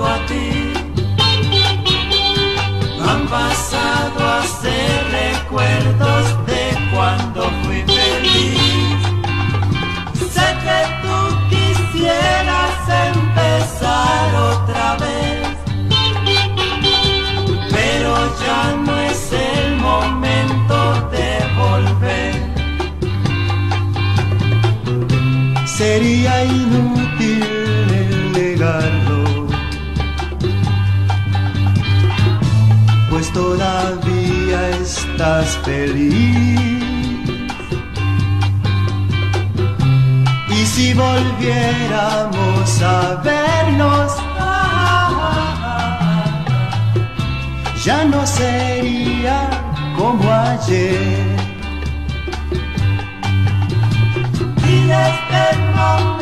junto a ti. Han pasado a ser recuerdos de cuando fui feliz. Sé que tú quisieras empezar otra vez, pero ya no es el momento de volver. Sería estás. Y si volviéramos a vernos, ya no sería como ayer. Miles de momentos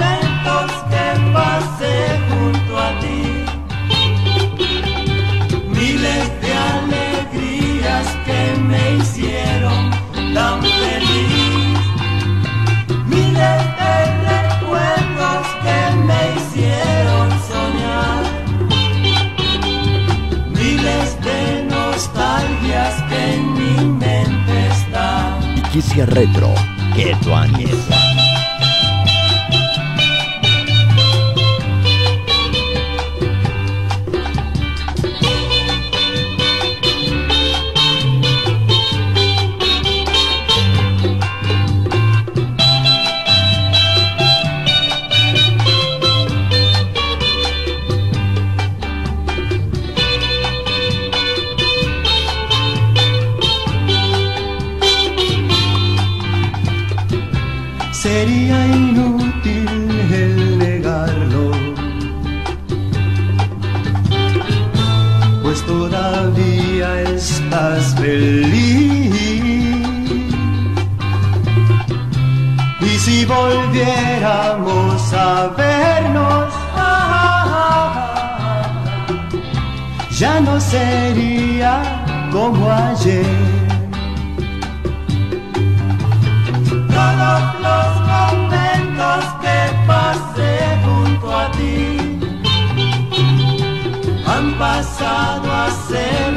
están. Iquicia Retro, que tu aniesa. Sería inútil el negarlo, pues todavía estás feliz. Y si volviéramos a vernos, ya no sería como ayer. passado a ser.